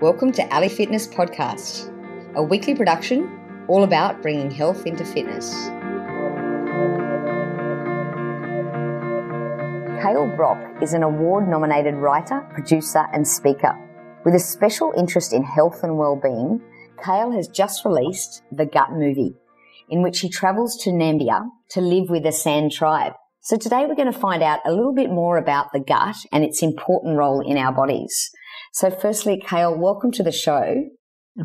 Welcome to Ali Fitness Podcast, a weekly production all about bringing health into fitness. Kale Brock is an award nominated writer, producer, and speaker. With a special interest in health and well-being, Kale has just released The Gut Movie, in which he travels to Namibia to live with the San tribe. So today we're going to find out a little bit more about the gut and its important role in our bodies. So firstly, Kale, welcome to the show.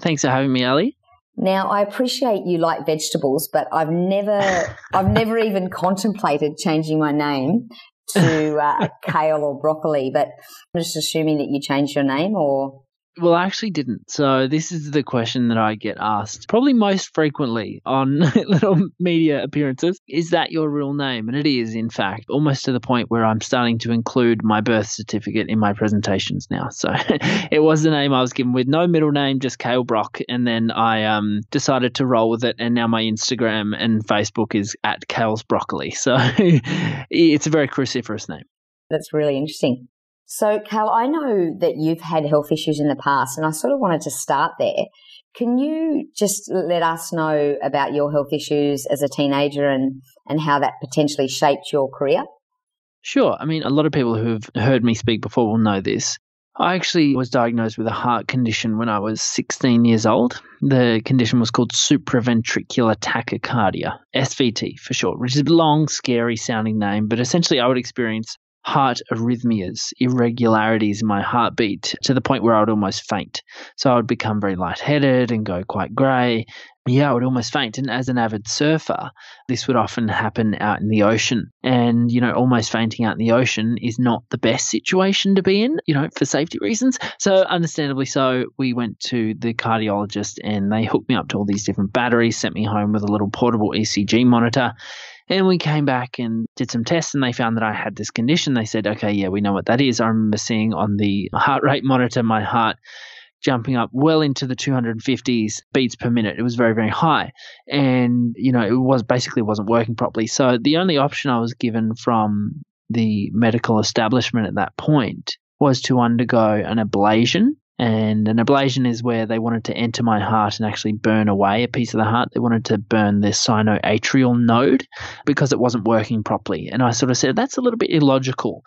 Thanks for having me, Ali. Now, I appreciate you like vegetables, but I've never, I've never even contemplated changing my name to uh, kale or broccoli. But I'm just assuming that you changed your name, or well, I actually didn't. So this is the question that I get asked probably most frequently on little media appearances. Is that your real name? And it is, in fact, almost to the point where I'm starting to include my birth certificate in my presentations now. So it was the name I was given with no middle name, just Kale Brock. And then I um, decided to roll with it. And now my Instagram and Facebook is at Kale's Broccoli. So it's a very cruciferous name. That's really interesting. So, Kale, I know that you've had health issues in the past, and I sort of wanted to start there. Can you just let us know about your health issues as a teenager and, and how that potentially shaped your career? Sure. I mean, a lot of people who've heard me speak before will know this. I actually was diagnosed with a heart condition when I was 16 years old. The condition was called supraventricular tachycardia, SVT for short, which is a long, scary sounding name, but essentially I would experience heart arrhythmias, irregularities in my heartbeat to the point where I would almost faint. So I would become very lightheaded and go quite grey. Yeah, I would almost faint. And as an avid surfer, this would often happen out in the ocean. And, you know, almost fainting out in the ocean is not the best situation to be in, you know, for safety reasons. So, understandably so, we went to the cardiologist and they hooked me up to all these different batteries, sent me home with a little portable ECG monitor. And we came back and did some tests and they found that I had this condition. They said, okay, yeah, we know what that is. I remember seeing on the heart rate monitor my heart jumping up well into the 250s beats per minute. It was very, very high. And, you know, it was basically wasn't working properly. So the only option I was given from the medical establishment at that point was to undergo an ablation and an ablation is where they wanted to enter my heart and actually burn away a piece of the heart. They wanted to burn the sinoatrial node because it wasn't working properly. And I sort of said, that's a little bit illogical.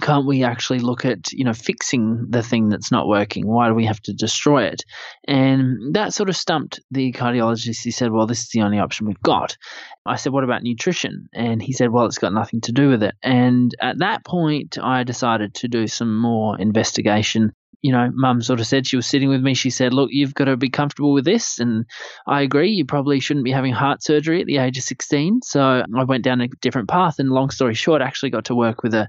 Can't we actually look at, you know, fixing the thing that's not working? Why do we have to destroy it? And that sort of stumped the cardiologist. He said, well, this is the only option we've got. I said, what about nutrition? And he said, well, it's got nothing to do with it. And at that point, I decided to do some more investigation you know, mum sort of said she was sitting with me. She said, Look, you've got to be comfortable with this. And I agree. You probably shouldn't be having heart surgery at the age of 16. So I went down a different path. And long story short, I actually got to work with a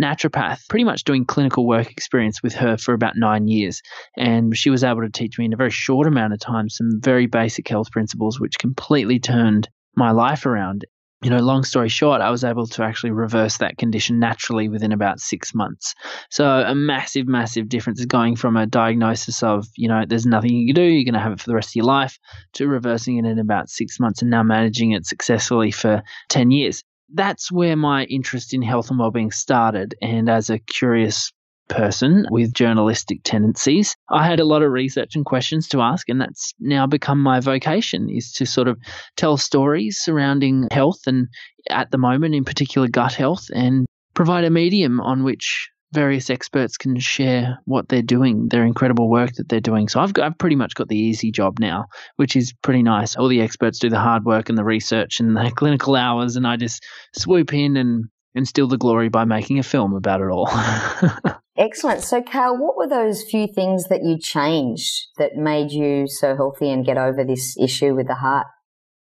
naturopath, pretty much doing clinical work experience with her for about nine years. And she was able to teach me in a very short amount of time some very basic health principles, which completely turned my life around you know, long story short, I was able to actually reverse that condition naturally within about six months. So a massive, massive difference is going from a diagnosis of, you know, there's nothing you can do, you're going to have it for the rest of your life, to reversing it in about six months and now managing it successfully for 10 years. That's where my interest in health and well-being started. And as a curious person with journalistic tendencies. I had a lot of research and questions to ask, and that's now become my vocation is to sort of tell stories surrounding health and at the moment, in particular, gut health, and provide a medium on which various experts can share what they're doing, their incredible work that they're doing. So I've, got, I've pretty much got the easy job now, which is pretty nice. All the experts do the hard work and the research and the clinical hours, and I just swoop in and and steal the glory by making a film about it all. Excellent. So, Carl, what were those few things that you changed that made you so healthy and get over this issue with the heart?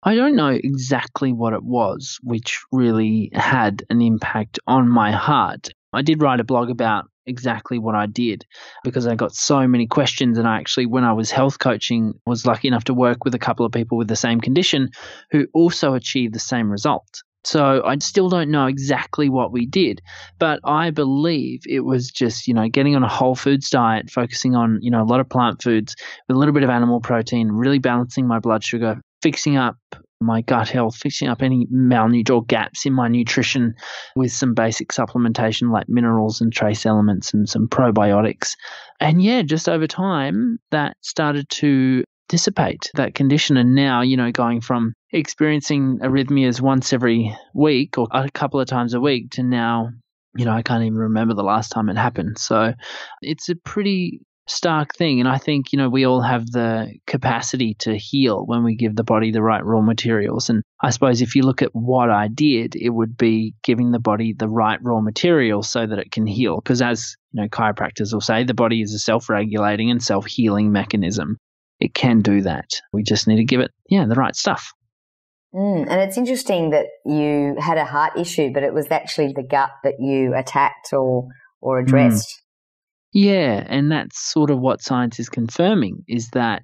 I don't know exactly what it was which really had an impact on my heart. I did write a blog about exactly what I did because I got so many questions and I actually when I was health coaching was lucky enough to work with a couple of people with the same condition who also achieved the same result. So I still don't know exactly what we did, but I believe it was just, you know, getting on a whole foods diet, focusing on, you know, a lot of plant foods with a little bit of animal protein, really balancing my blood sugar, fixing up my gut health, fixing up any malnutrition or gaps in my nutrition with some basic supplementation like minerals and trace elements and some probiotics. And yeah, just over time, that started to dissipate that condition. And now, you know, going from experiencing arrhythmias once every week or a couple of times a week to now, you know, I can't even remember the last time it happened. So it's a pretty stark thing. And I think, you know, we all have the capacity to heal when we give the body the right raw materials. And I suppose if you look at what I did, it would be giving the body the right raw materials so that it can heal. Because as, you know, chiropractors will say, the body is a self regulating and self healing mechanism. It can do that. We just need to give it, yeah, the right stuff. Mm, and it's interesting that you had a heart issue, but it was actually the gut that you attacked or or mm. addressed. Mm. Yeah, and that's sort of what science is confirming is that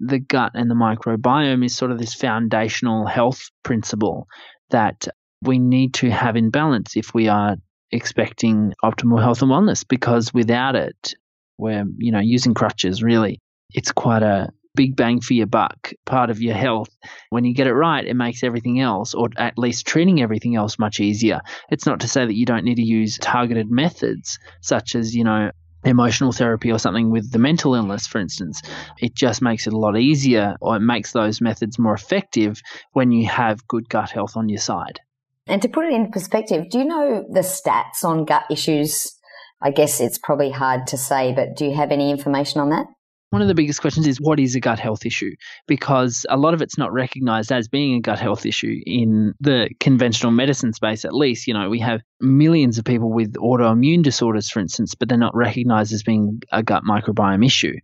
the gut and the microbiome is sort of this foundational health principle that we need to have in balance if we are expecting optimal health and wellness because without it we're you know using crutches really it's quite a big bang for your buck part of your health. When you get it right, it makes everything else, or at least treating everything else, much easier. It's not to say that you don't need to use targeted methods, such as, you know, emotional therapy or something with the mental illness, for instance. It just makes it a lot easier, or it makes those methods more effective when you have good gut health on your side. And to put it in perspective, do you know the stats on gut issues? I guess it's probably hard to say, but do you have any information on that? One of the biggest questions is what is a gut health issue? Because a lot of it's not recognized as being a gut health issue in the conventional medicine space, at least. You know, we have millions of people with autoimmune disorders, for instance, but they're not recognized as being a gut microbiome issue.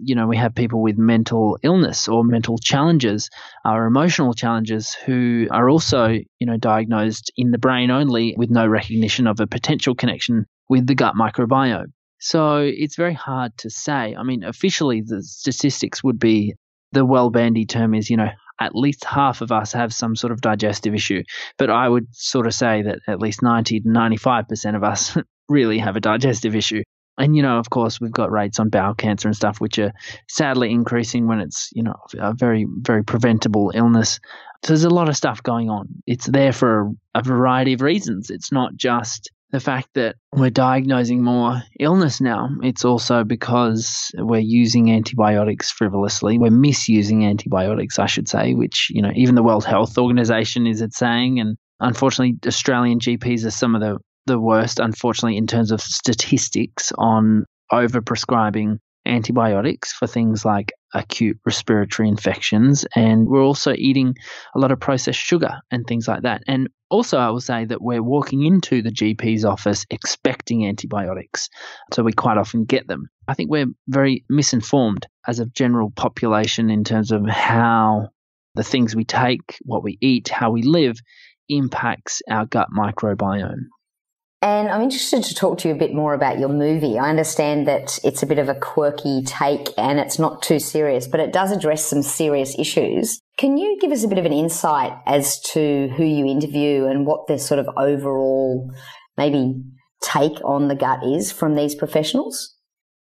You know, we have people with mental illness or mental challenges or emotional challenges who are also, you know, diagnosed in the brain only with no recognition of a potential connection with the gut microbiome. So it's very hard to say. I mean, officially, the statistics would be the well bandied term is, you know, at least half of us have some sort of digestive issue. But I would sort of say that at least 90 to 95% of us really have a digestive issue. And, you know, of course, we've got rates on bowel cancer and stuff, which are sadly increasing when it's, you know, a very, very preventable illness. So there's a lot of stuff going on. It's there for a variety of reasons. It's not just the fact that we're diagnosing more illness now. It's also because we're using antibiotics frivolously. We're misusing antibiotics, I should say, which, you know, even the World Health Organization is it saying. And unfortunately, Australian GPs are some of the, the worst, unfortunately, in terms of statistics on overprescribing antibiotics for things like acute respiratory infections. And we're also eating a lot of processed sugar and things like that. And also, I will say that we're walking into the GP's office expecting antibiotics. So we quite often get them. I think we're very misinformed as a general population in terms of how the things we take, what we eat, how we live impacts our gut microbiome. And I'm interested to talk to you a bit more about your movie. I understand that it's a bit of a quirky take and it's not too serious, but it does address some serious issues. Can you give us a bit of an insight as to who you interview and what the sort of overall maybe take on the gut is from these professionals?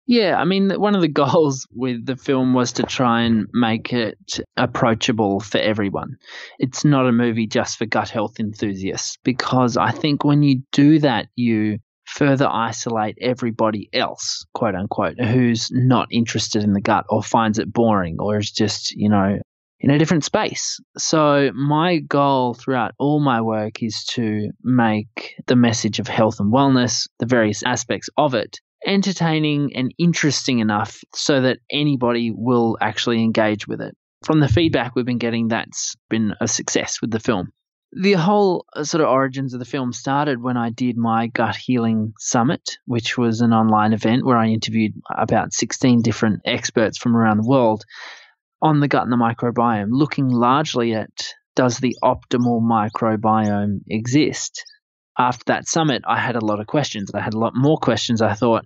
Yeah, I mean, one of the goals with the film was to try and make it approachable for everyone. It's not a movie just for gut health enthusiasts because I think when you do that, you further isolate everybody else, quote unquote, who's not interested in the gut or finds it boring or is just, you know, in a different space. So, my goal throughout all my work is to make the message of health and wellness, the various aspects of it, entertaining and interesting enough so that anybody will actually engage with it. From the feedback we've been getting, that's been a success with the film. The whole uh, sort of origins of the film started when I did my Gut Healing Summit, which was an online event where I interviewed about 16 different experts from around the world on the gut and the microbiome, looking largely at does the optimal microbiome exist? After that summit, I had a lot of questions. I had a lot more questions. I thought,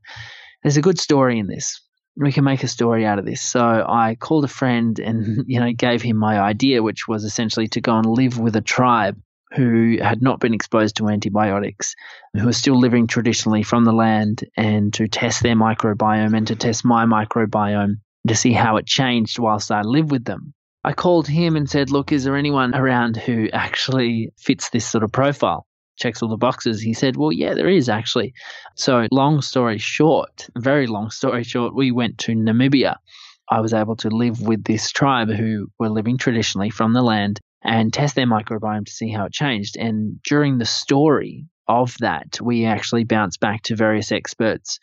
there's a good story in this. We can make a story out of this. So I called a friend and, you know, gave him my idea, which was essentially to go and live with a tribe who had not been exposed to antibiotics, who are still living traditionally from the land, and to test their microbiome and to test my microbiome to see how it changed whilst I lived with them. I called him and said, Look, is there anyone around who actually fits this sort of profile? Checks all the boxes. He said, Well, yeah, there is actually. So, long story short, very long story short, we went to Namibia. I was able to live with this tribe who were living traditionally from the land and test their microbiome to see how it changed. And during the story, of that, we actually bounce back to various experts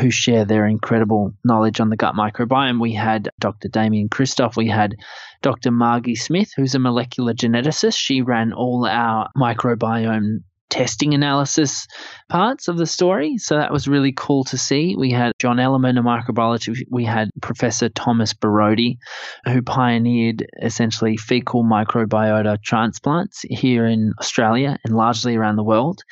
who share their incredible knowledge on the gut microbiome. We had Dr. Damian Kristof, we had Dr. Margie Smith, who's a molecular geneticist. She ran all our microbiome testing analysis parts of the story. So that was really cool to see. We had John Ellerman, a microbiologist. We had Professor Thomas Borody, who pioneered essentially fecal microbiota transplants here in Australia and largely around the world.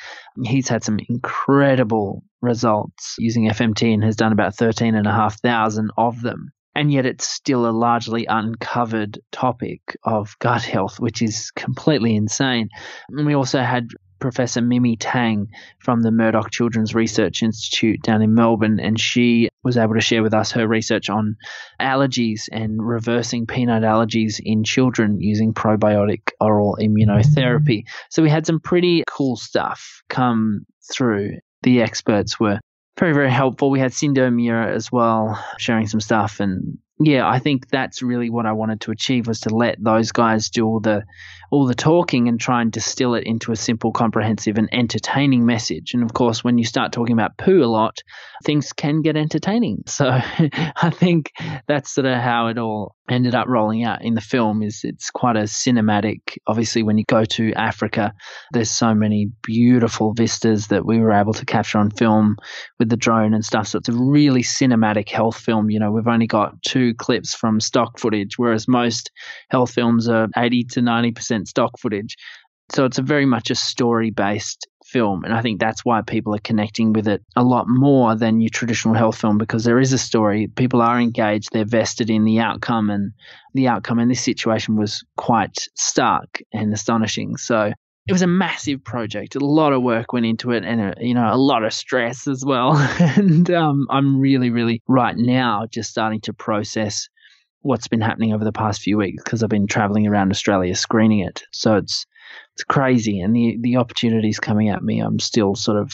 He's had some incredible results using FMT and has done about 13,500 of them and yet it's still a largely uncovered topic of gut health, which is completely insane. And we also had Professor Mimi Tang from the Murdoch Children's Research Institute down in Melbourne, and she was able to share with us her research on allergies and reversing peanut allergies in children using probiotic oral immunotherapy. So we had some pretty cool stuff come through. The experts were very, very helpful. We had Cyndi O'Meara as well, sharing some stuff and yeah, I think that's really what I wanted to achieve was to let those guys do all the all the talking and try and distill it into a simple, comprehensive, and entertaining message. And of course, when you start talking about poo a lot, things can get entertaining. So I think that's sort of how it all ended up rolling out in the film. Is it's quite a cinematic. Obviously, when you go to Africa, there's so many beautiful vistas that we were able to capture on film with the drone and stuff. So it's a really cinematic health film. You know, we've only got two clips from stock footage, whereas most health films are 80 to 90% stock footage. So it's a very much a story based film. And I think that's why people are connecting with it a lot more than your traditional health film because there is a story. People are engaged, they're vested in the outcome, and the outcome in this situation was quite stark and astonishing. So it was a massive project. A lot of work went into it, and uh, you know, a lot of stress as well. and um, I'm really, really right now just starting to process what's been happening over the past few weeks because I've been traveling around Australia screening it. So it's it's crazy, and the the opportunities coming at me, I'm still sort of.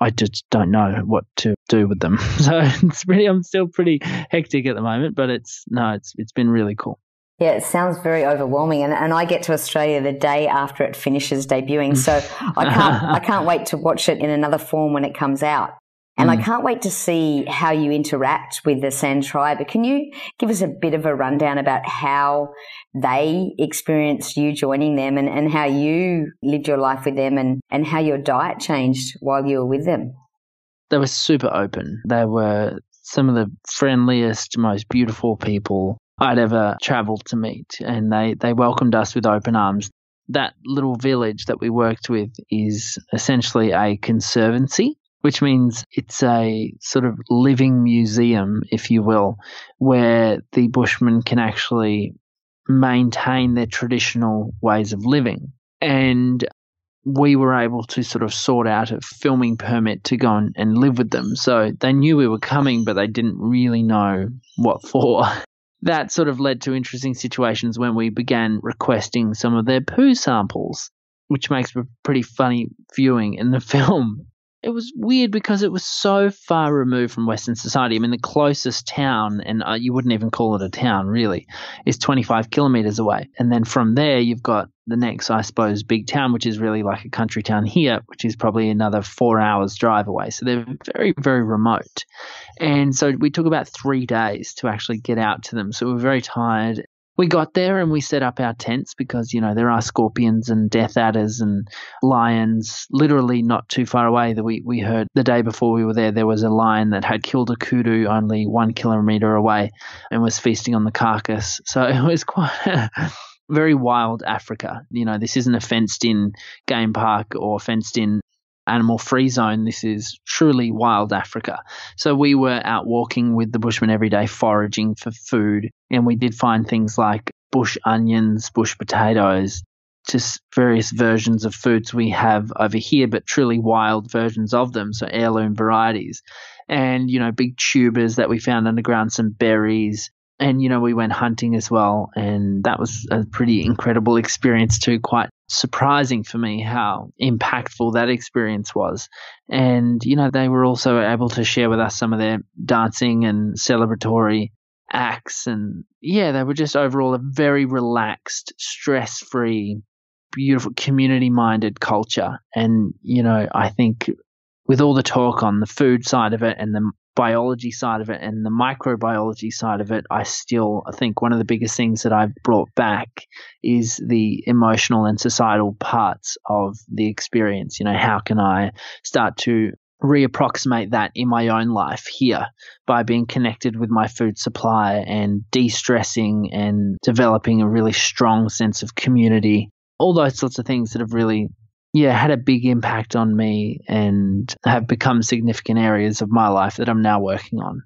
I just don't know what to do with them. So it's pretty. I'm still pretty hectic at the moment, but it's no, it's it's been really cool. Yeah, it sounds very overwhelming, and, and I get to Australia the day after it finishes debuting, so I can't I can't wait to watch it in another form when it comes out, and mm. I can't wait to see how you interact with the San tribe. But can you give us a bit of a rundown about how they experienced you joining them, and, and how you lived your life with them, and and how your diet changed while you were with them? They were super open. They were some of the friendliest, most beautiful people I'd ever traveled to meet, and they, they welcomed us with open arms. That little village that we worked with is essentially a conservancy, which means it's a sort of living museum, if you will, where the Bushmen can actually maintain their traditional ways of living. And we were able to sort of sort out a filming permit to go and, and live with them. So they knew we were coming, but they didn't really know what for. that sort of led to interesting situations when we began requesting some of their poo samples, which makes for pretty funny viewing in the film it was weird because it was so far removed from Western society. I mean, the closest town, and uh, you wouldn't even call it a town really, is 25 kilometers away. And then from there, you've got the next, I suppose, big town, which is really like a country town here, which is probably another four hours drive away. So they're very, very remote. And so we took about three days to actually get out to them. So we were very tired we got there and we set up our tents because you know there are scorpions and death adders and lions literally not too far away that we, we heard the day before we were there there was a lion that had killed a kudu only one kilometer away and was feasting on the carcass. So it was quite very wild africa. You know this isn't a fenced in game park or fenced in animal free zone. This is truly wild Africa. So we were out walking with the Bushmen every day, foraging for food, and we did find things like bush onions, bush potatoes, just various versions of foods we have over here, but truly wild versions of them, so heirloom varieties. And, you know, big tubers that we found underground, some berries, And, you know, we went hunting as well. And that was a pretty incredible experience, too. Quite surprising for me how impactful that experience was. And, you know, they were also able to share with us some of their dancing and celebratory acts. And yeah, they were just overall a very relaxed, stress free, beautiful, community minded culture. And, you know, I think with all the talk on the food side of it and the biology side of it and the microbiology side of it, I still I think one of the biggest things that I've brought back is the emotional and societal parts of the experience. You know, how can I start to reapproximate that in my own life here by being connected with my food supply and de stressing and developing a really strong sense of community. All those sorts of things that have really yeah, had a big impact on me and have become significant areas of my life that I'm now working on.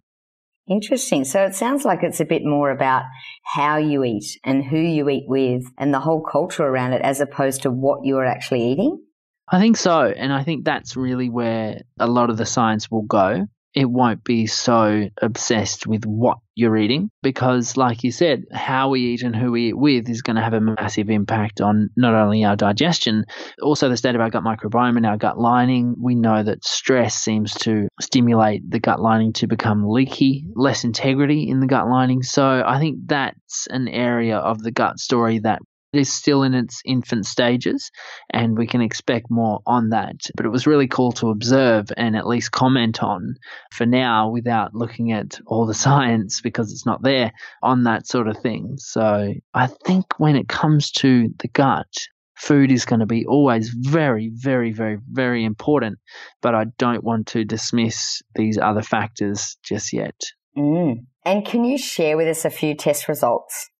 Interesting. So it sounds like it's a bit more about how you eat and who you eat with and the whole culture around it as opposed to what you're actually eating. I think so. And I think that's really where a lot of the science will go it won't be so obsessed with what you're eating because, like you said, how we eat and who we eat with is going to have a massive impact on not only our digestion, also the state of our gut microbiome and our gut lining. We know that stress seems to stimulate the gut lining to become leaky, less integrity in the gut lining. So I think that's an area of the gut story that is still in its infant stages, and we can expect more on that. But it was really cool to observe and at least comment on for now without looking at all the science because it's not there on that sort of thing. So I think when it comes to the gut, food is going to be always very, very, very, very important. But I don't want to dismiss these other factors just yet. Mm. And can you share with us a few test results?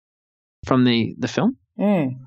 From the, the film? Mm.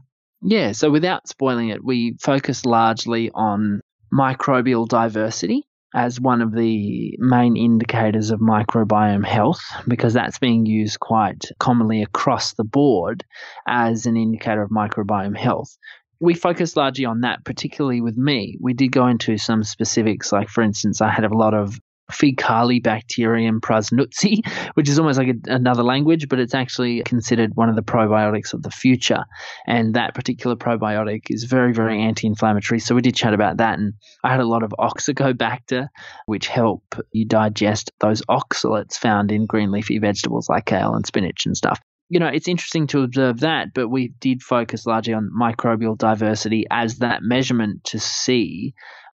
Yeah, so without spoiling it, we focus largely on microbial diversity as one of the main indicators of microbiome health because that's being used quite commonly across the board as an indicator of microbiome health. We focus largely on that, particularly with me. We did go into some specifics, like, for instance, I had a lot of Faecalibacterium prausnitzii, which is almost like a, another language, but it's actually considered one of the probiotics of the future. And that particular probiotic is very, very anti inflammatory. So we did chat about that. And I had a lot of oxalobacter, which help you digest those oxalates found in green leafy vegetables like kale and spinach and stuff you know, it's interesting to observe that, but we did focus largely on microbial diversity as that measurement to see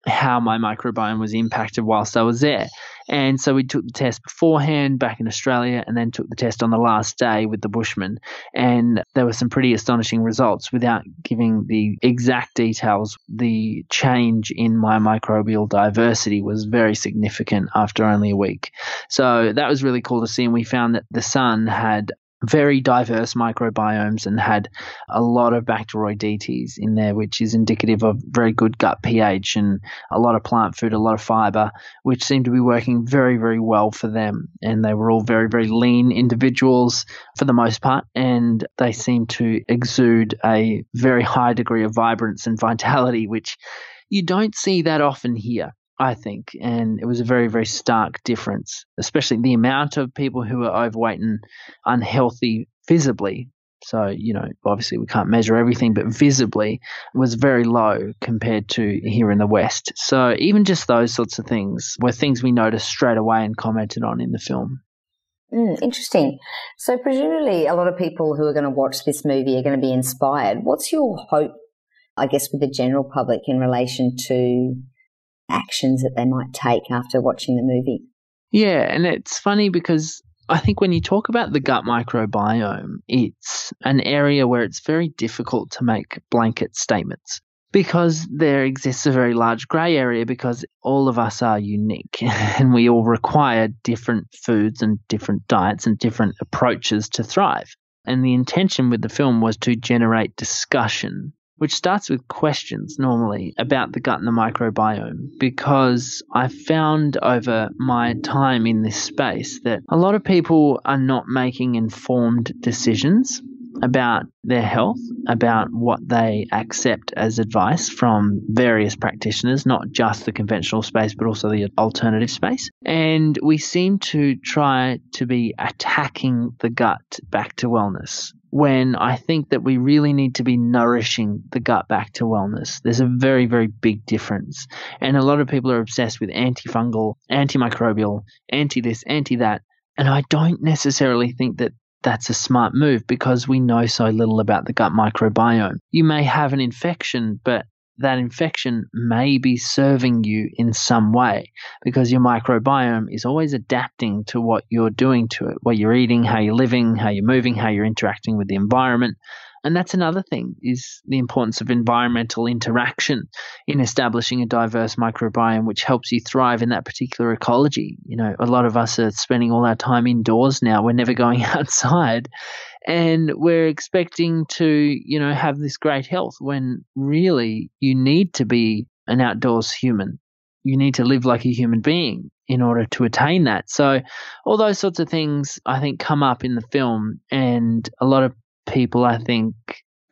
how my microbiome was impacted whilst I was there. And so we took the test beforehand back in Australia and then took the test on the last day with the Bushman. And there were some pretty astonishing results without giving the exact details. The change in my microbial diversity was very significant after only a week. So that was really cool to see. And we found that the San had very diverse microbiomes and had a lot of Bacteroidetes in there, which is indicative of very good gut pH and a lot of plant food, a lot of fiber, which seemed to be working very, very well for them. And they were all very, very lean individuals for the most part, and they seemed to exude a very high degree of vibrance and vitality, which you don't see that often here. I think. And it was a very, very stark difference, especially the amount of people who are overweight and unhealthy visibly. So, you know, obviously we can't measure everything, but visibly was very low compared to here in the West. So, even just those sorts of things were things we noticed straight away and commented on in the film. Mm, interesting. So, presumably, a lot of people who are going to watch this movie are going to be inspired. What's your hope, I guess, with the general public in relation to actions that they might take after watching the movie. Yeah, and it's funny because I think when you talk about the gut microbiome, it's an area where it's very difficult to make blanket statements because there exists a very large grey area because all of us are unique and we all require different foods and different diets and different approaches to thrive. And the intention with the film was to generate discussion which starts with questions normally about the gut and the microbiome because I found over my time in this space that a lot of people are not making informed decisions about their health, about what they accept as advice from various practitioners, not just the conventional space, but also the alternative space. And we seem to try to be attacking the gut back to wellness when I think that we really need to be nourishing the gut back to wellness. There's a very, very big difference. And a lot of people are obsessed with antifungal, antimicrobial, anti this, anti that. And I don't necessarily think that that's a smart move because we know so little about the gut microbiome. You may have an infection, but that infection may be serving you in some way because your microbiome is always adapting to what you're doing to it, what you're eating, how you're living, how you're moving, how you're interacting with the environment. And that's another thing is the importance of environmental interaction in establishing a diverse microbiome which helps you thrive in that particular ecology. You know, a lot of us are spending all our time indoors now. We're never going outside and we're expecting to, you know, have this great health when really you need to be an outdoors human. You need to live like a human being in order to attain that. So, all those sorts of things I think come up in the film, and a lot of people, I think,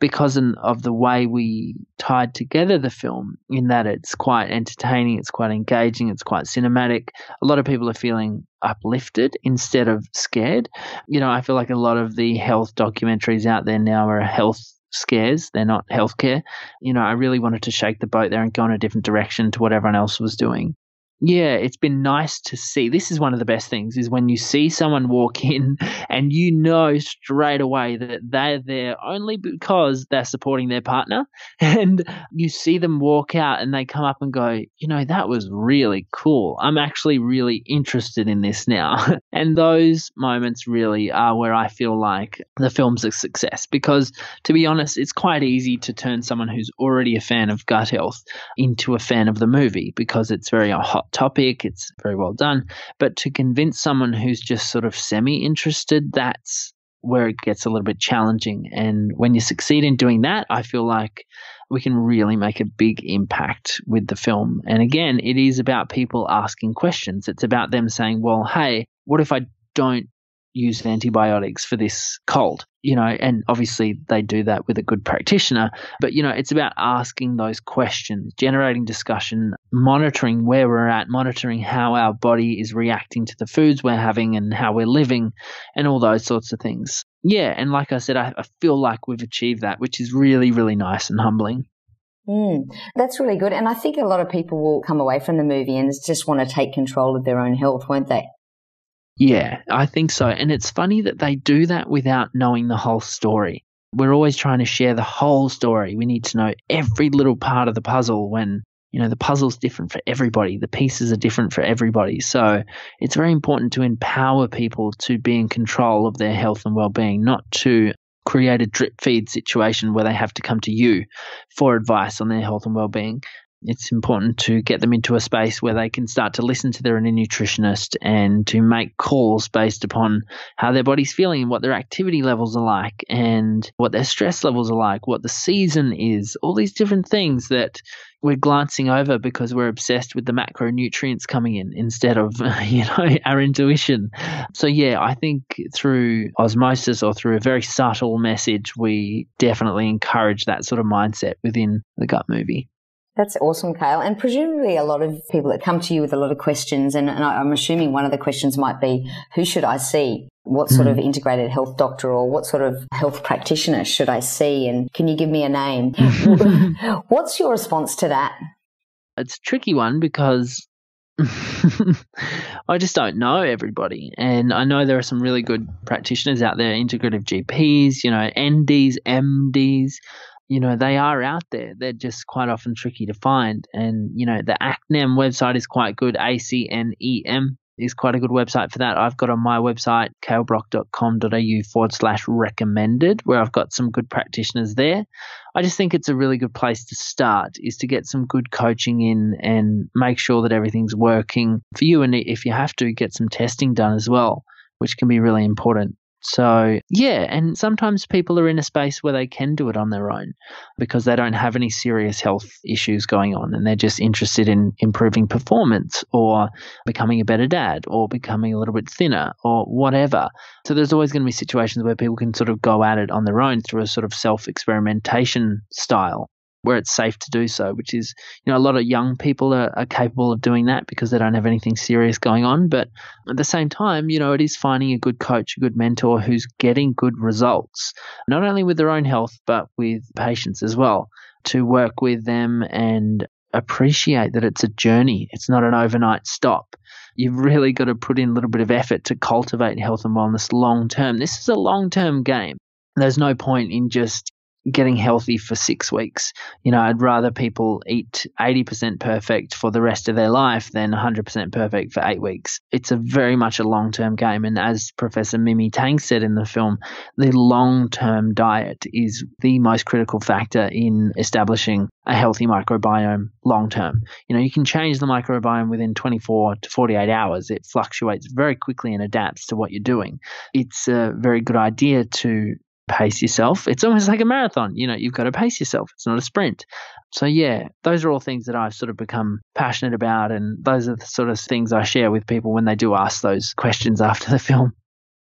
because of the way we tied together the film, in that it's quite entertaining, it's quite engaging, it's quite cinematic. A lot of people are feeling uplifted instead of scared. You know, I feel like a lot of the health documentaries out there now are health scares, they're not healthcare. You know, I really wanted to shake the boat there and go in a different direction to what everyone else was doing yeah, it's been nice to see. This is one of the best things is when you see someone walk in and you know straight away that they're there only because they're supporting their partner. And you see them walk out and they come up and go, you know, that was really cool. I'm actually really interested in this now. and those moments really are where I feel like the film's a success because, to be honest, it's quite easy to turn someone who's already a fan of gut health into a fan of the movie because it's very hot topic, it's very well done. But to convince someone who's just sort of semi interested, that's where it gets a little bit challenging. And when you succeed in doing that, I feel like we can really make a big impact with the film. And again, it is about people asking questions. It's about them saying, well, hey, what if I don't use antibiotics for this cold? you know, and obviously they do that with a good practitioner. But, you know, it's about asking those questions, generating discussion, monitoring where we're at, monitoring how our body is reacting to the foods we're having and how we're living, and all those sorts of things. Yeah. And like I said, I, I feel like we've achieved that, which is really, really nice and humbling. Mm, that's really good. And I think a lot of people will come away from the movie and just want to take control of their own health, won't they? Yeah, I think so. And it's funny that they do that without knowing the whole story. We're always trying to share the whole story. We need to know every little part of the puzzle when, you know, the puzzle's different for everybody. The pieces are different for everybody. So it's very important to empower people to be in control of their health and well-being, not to create a drip feed situation where they have to come to you for advice on their health and well-being it's important to get them into a space where they can start to listen to their inner nutritionist and to make calls based upon how their body's feeling what their activity levels are like and what their stress levels are like, what the season is, all these different things that we're glancing over because we're obsessed with the macronutrients coming in instead of you know our intuition. So yeah i think through osmosis or through a very subtle message we definitely encourage that sort of mindset within the gut movie that's awesome, Kale. And presumably, a lot of people that come to you with a lot of questions, and, and I'm assuming one of the questions might be, who should I see? What sort mm. of integrated health doctor or what sort of health practitioner should I see? And can you give me a name? What's your response to that? It's a tricky one because I just don't know everybody. And I know there are some really good practitioners out there, integrative GPs, you know, NDs, MDs, you know, they are out there. They're just quite often tricky to find. And, you know, the ACNEM website is quite good. A-C-N-E-M is quite a good website for that. I've got on my website, kalebrock.com.au forward slash recommended, where I've got some good practitioners there. I just think it's a really good place to start is to get some good coaching in and make sure that everything's working for you. And if you have to, get some testing done as well, which can be really important. So, yeah, and sometimes people are in a space where they can do it on their own because they don't have any serious health issues going on and they're just interested in improving performance or becoming a better dad or becoming a little bit thinner or whatever. So, there's always going to be situations where people can sort of go at it on their own through a sort of self experimentation style where it's safe to do so, which is, you know, a lot of young people are, are, capable of doing that because they don't have anything serious going on. But at the same time, you know, it is finding a good coach, a good mentor who's getting good results, not only with their own health, but with patients as well, to work with them and appreciate that it's a journey. It's not an overnight stop. You've really got to put in a little bit of effort to cultivate health and wellness long term. This is a long term game. There's no point in just getting healthy for six weeks. You know, I'd rather people eat 80% perfect for the rest of their life than 100% perfect for eight weeks. It's a very much a long term game. And as Professor Mimi Tang said in the film, the long term diet is the most critical factor in establishing a healthy microbiome long term. You know, you can change the microbiome within 24 to 48 hours. It fluctuates very quickly and adapts to what you're doing. It's a very good idea to pace yourself. It's almost like a marathon. You know, you've got to pace yourself. It's not a sprint. So, yeah, those are all things that I've sort of become passionate about. And those are the sort of things I share with people when they do ask those questions after the film.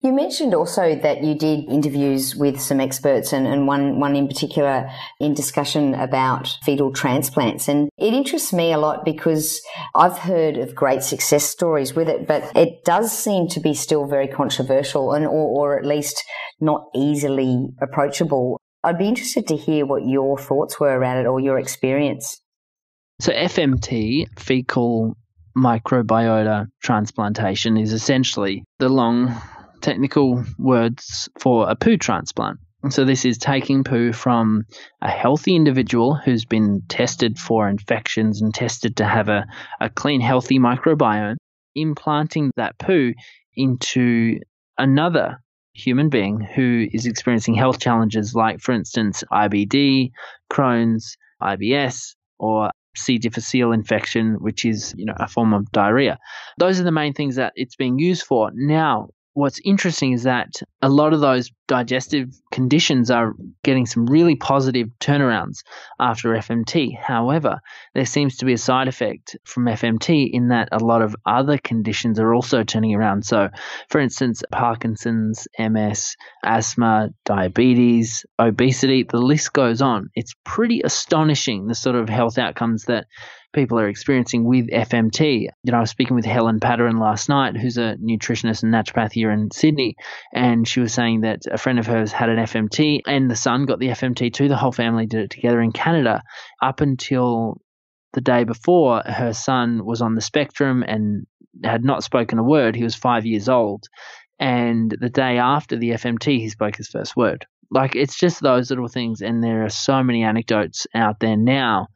You mentioned also that you did interviews with some experts and, and, one, one in particular in discussion about fecal transplants. And it interests me a lot because I've heard of great success stories with it, but it does seem to be still very controversial and, or, or at least not easily approachable. I'd be interested to hear what your thoughts were around it or your experience. So FMT, fecal microbiota transplantation, is essentially the long technical words for a poo transplant. So, this is taking poo from a healthy individual who's been tested for infections and tested to have a, a clean, healthy microbiome, implanting that poo into another human being who is experiencing health challenges like, for instance, IBD, Crohn's, IBS, or C. difficile infection, which is you know a form of diarrhea. Those are the main things that it's being used for. Now, what's interesting is that a lot of those digestive conditions are getting some really positive turnarounds after FMT. However, there seems to be a side effect from FMT in that a lot of other conditions are also turning around. So, for instance, Parkinson's, MS, asthma, diabetes, obesity, the list goes on. It's pretty astonishing the sort of health outcomes that people are experiencing with FMT. You know, I was speaking with Helen Padarin last night, who's a nutritionist and naturopath here in Sydney, and she was saying that a friend of hers had an FMT and the son got the FMT too. The whole family did it together in Canada up until the day before her son was on the spectrum and had not spoken a word. He was five years old. And the day after the FMT, he spoke his first word. Like, it's just those little things. And there are so many anecdotes out there now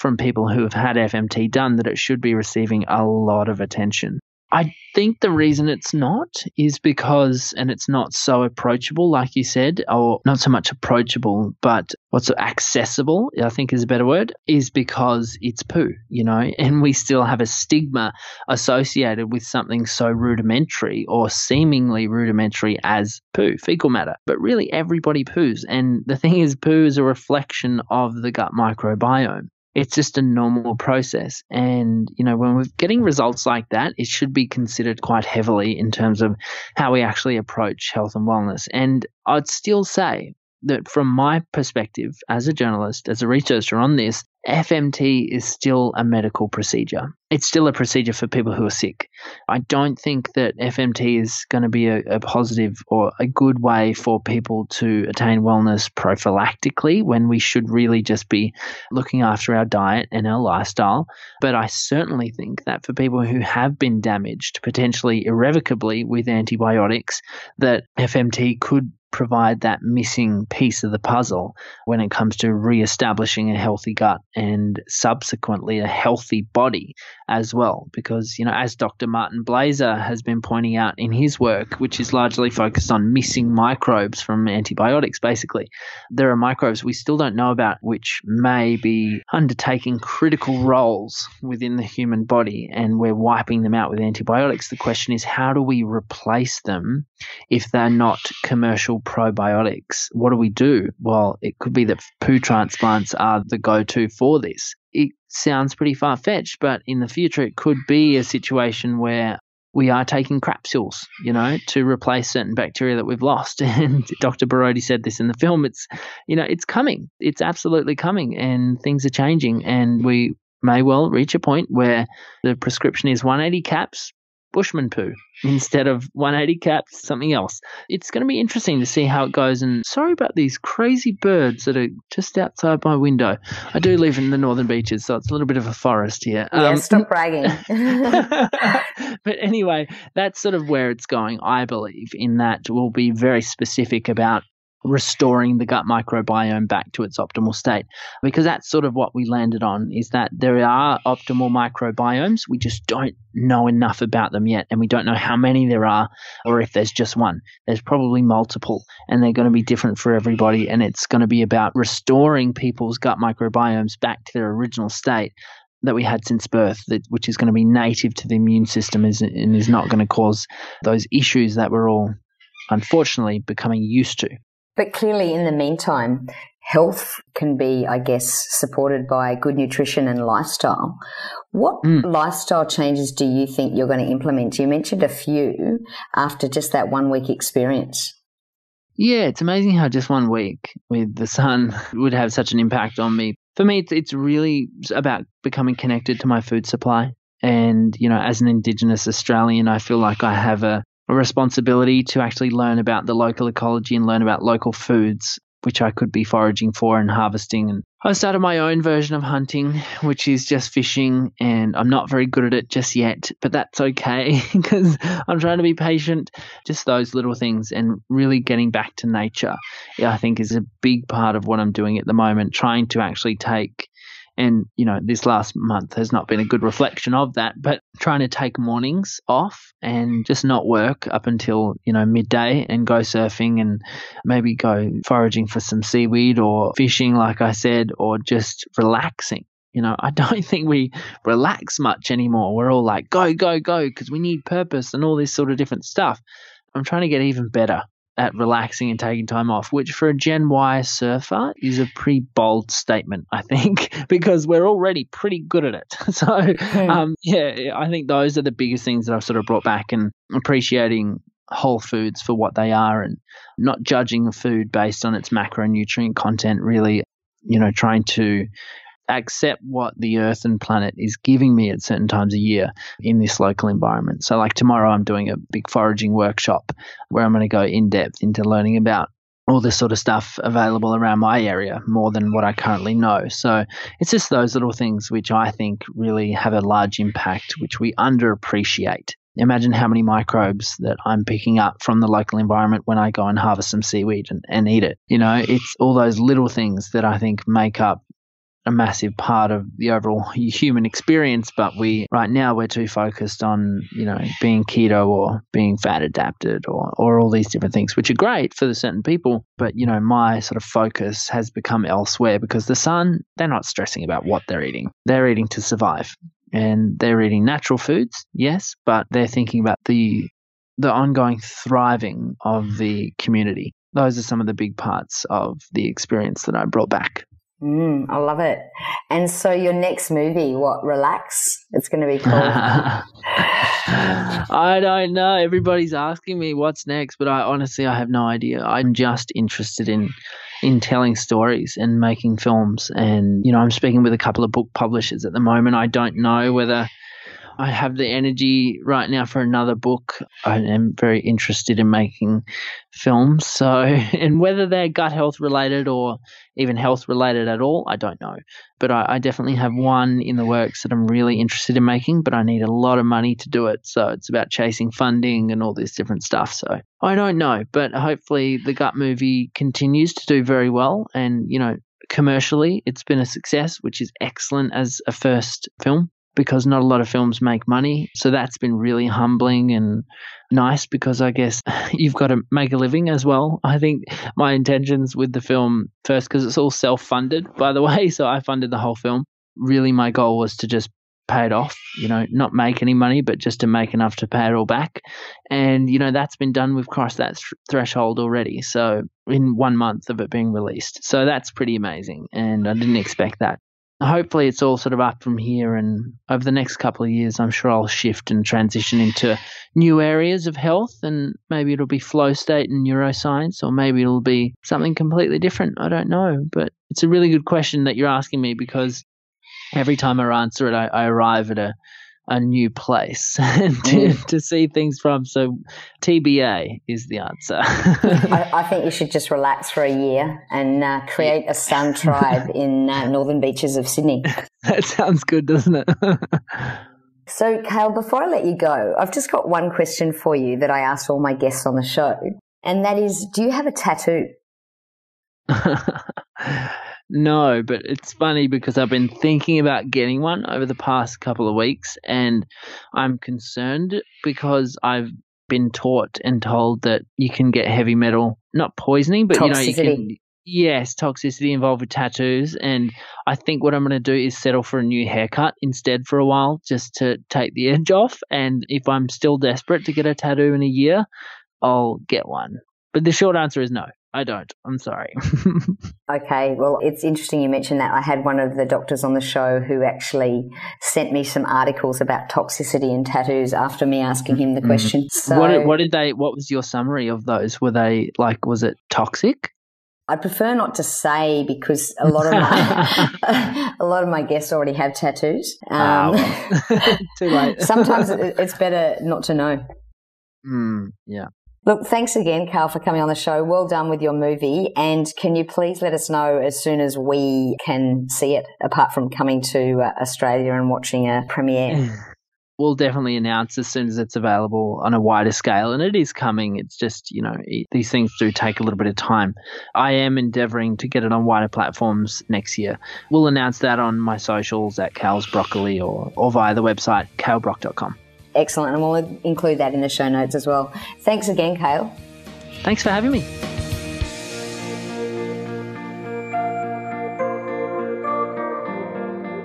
from people who have had FMT done that it should be receiving a lot of attention. I think the reason it's not is because, and it's not so approachable, like you said, or not so much approachable, but what's accessible, I think is a better word, is because it's poo, you know, and we still have a stigma associated with something so rudimentary or seemingly rudimentary as poo, fecal matter. But really, everybody poos. And the thing is, poo is a reflection of the gut microbiome it's just a normal process. And, you know, when we're getting results like that, it should be considered quite heavily in terms of how we actually approach health and wellness. And I'd still say that from my perspective as a journalist, as a researcher on this, FMT is still a medical procedure. It's still a procedure for people who are sick. I don't think that FMT is going to be a, a, positive or a good way for people to attain wellness prophylactically when we should really just be looking after our diet and our lifestyle. But I certainly think that for people who have been damaged, potentially irrevocably with antibiotics, that FMT could provide that missing piece of the puzzle when it comes to re-establishing a healthy gut and subsequently a healthy body as well because you know as dr Martin Blaser has been pointing out in his work, which is largely focused on missing microbes from antibiotics, basically. There are microbes we still don't know about which may be undertaking critical roles within the human body, and we're wiping them out with antibiotics. The question is, how do we replace them if they're not commercial probiotics? What do we do? Well, it could be that poo transplants are the go to for this it sounds pretty far fetched, but in the future, it could be a situation where we are taking capsules, you know, to replace certain bacteria that we've lost. And Dr. Borody said this in the film. It's, you know, it's coming. It's absolutely coming, and things are changing. And we may well reach a point where the prescription is 180 caps Bushman poo instead of 180 caps, something else. It's going to be interesting to see how it goes. And sorry about these crazy birds that are just outside my window. I do live in the northern beaches, so it's a little bit of a forest here. Yeah, um, stop bragging. but anyway, that's sort of where it's going, I believe, in that we'll be very specific about restoring the gut microbiome back to its optimal state. Because that's sort of what we landed on is that there are optimal microbiomes. We just don't know enough about them yet and we don't know how many there are or if there's just one. There's probably multiple and they're going to be different for everybody and it's going to be about restoring people's gut microbiomes back to their original state that we had since birth, that, which is going to be native to the immune system is, and is not going to cause those issues that we're all unfortunately becoming used to. But clearly, in the meantime, health can be, I guess, supported by good nutrition and lifestyle. What mm. lifestyle changes do you think you're going to implement? You mentioned a few after just that one week experience. Yeah, it's amazing how just one week with the San would have such an impact on me. For me, it's, it's really about becoming connected to my food supply. And, you know, as an Indigenous Australian, I feel like I have a, a responsibility to actually learn about the local ecology and learn about local foods, which I could be foraging for and harvesting. And I started my own version of hunting, which is just fishing, and I'm not very good at it just yet, but that's okay because I'm trying to be patient. Just those little things and really getting back to nature, I think is a big part of what I'm doing at the moment, trying to actually take and, you know, this last month has not been a good reflection of that, but trying to take mornings off and just not work up until, you know, midday and go surfing and maybe go foraging for some seaweed or fishing, like I said, or just relaxing. You know, I don't think we relax much anymore. We're all like, go, go, go, because we need purpose and all this sort of different stuff. I'm trying to get even better at relaxing and taking time off, which for a Gen Y surfer is a pretty bold statement, I think, because we're already pretty good at it. So, um, yeah, I think those are the biggest things that I've sort of brought back and appreciating whole foods for what they are and not judging food based on its macronutrient content, really, you know, trying to accept what the earth and planet is giving me at certain times a year in this local environment. So, like tomorrow, I'm doing a big foraging workshop where I'm going to go in depth into learning about all this sort of stuff available around my area more than what I currently know. So it's just those little things which I think really have a large impact, which we underappreciate. Imagine how many microbes that I'm picking up from the local environment when I go and harvest some seaweed and, and eat it. You know, it's all those little things that I think make up a massive part of the overall human experience, but we right now we're too focused on you know being keto or being fat adapted or or all these different things, which are great for the certain people. But you know my sort of focus has become elsewhere because the San they're not stressing about what they're eating; they're eating to survive, and they're eating natural foods, yes, but they're thinking about the the ongoing thriving of the community. Those are some of the big parts of the experience that I brought back. Mm, I love it. And so your next movie, what? Relax? It's going to be called. I don't know. Everybody's asking me what's next, but I honestly I have no idea. I'm just interested in in telling stories and making films. And you know, I'm speaking with a couple of book publishers at the moment. I don't know whether I have the energy right now for another book. I am very interested in making films. So, and whether they're gut health related or even health related at all, I don't know. But I, I, definitely have one in the works that I'm really interested in making, but I need a lot of money to do it. So it's about chasing funding and all this different stuff. So I don't know, but hopefully the gut movie continues to do very well. And, you know, commercially, it's been a success, which is excellent as a first film because not a lot of films make money. So that's been really humbling and nice because I guess you've got to make a living as well. I think my intentions with the film first, because it's all self funded, by the way. So I funded the whole film. Really, my goal was to just pay it off, you know, not make any money, but just to make enough to pay it all back. And, you know, that's been done. We've crossed that th- threshold already. So in one month of it being released. So that's pretty amazing. And I didn't expect that hopefully it's all sort of up from here and over the next couple of years i'm sure i'll shift and transition into new areas of health and maybe it'll be flow state and neuroscience or maybe it'll be something completely different. I don't know but it's a really good question that you're asking me because every time i answer it i, I arrive at a a new place to, mm. to see things from. So, TBA is the answer. I, I, think you should just relax for a year and uh, create a San tribe in uh, northern beaches of Sydney. that sounds good, doesn't it? so, Kale, before I let you go, I've just got one question for you that I asked all my guests on the show, and that is, do you have a tattoo? No, but it's funny because I've been thinking about getting one over the past couple of weeks, and I'm concerned because I've been taught and told that you can get heavy metal, not poisoning, but toxicity. you know, you can. Yes, toxicity involved with tattoos. And I think what I'm going to do is settle for a new haircut instead for a while just to take the edge off. And if I'm still desperate to get a tattoo in a year, I'll get one. But the short answer is no. I don't. I'm sorry. okay. Well, it's interesting you mentioned that. I had one of the doctors on the show who actually sent me some articles about toxicity in tattoos after me asking him the mm-hmm. question. So, what, what did they, what was your summary of those? Were they like, was it toxic? I prefer not to say because a lot of my a lot of my guests already have tattoos. Um, oh, well. Too late. sometimes it's better not to know. Mm, yeah. Look, thanks again, Kale, for coming on the show. Well done with your movie. And can you please let us know as soon as we can see it, apart from coming to uh, Australia and watching a premiere? We'll definitely announce as soon as it's available on a wider scale, and it is coming. It's just, you know, these things do take a little bit of time. I am endeavoring to get it on wider platforms next year. We'll announce that on my socials at Kale's Broccoli or, or via the website, kalebrock.com excellent. And we'll include that in the show notes as well. Thanks again, Kale. Thanks for having me.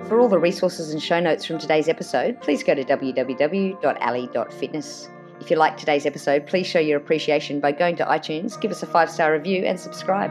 For all the resources and show notes from today's episode, please go to www.ali.fitness. If you like today's episode, please show your appreciation by going to iTunes, give us a five star review, and subscribe.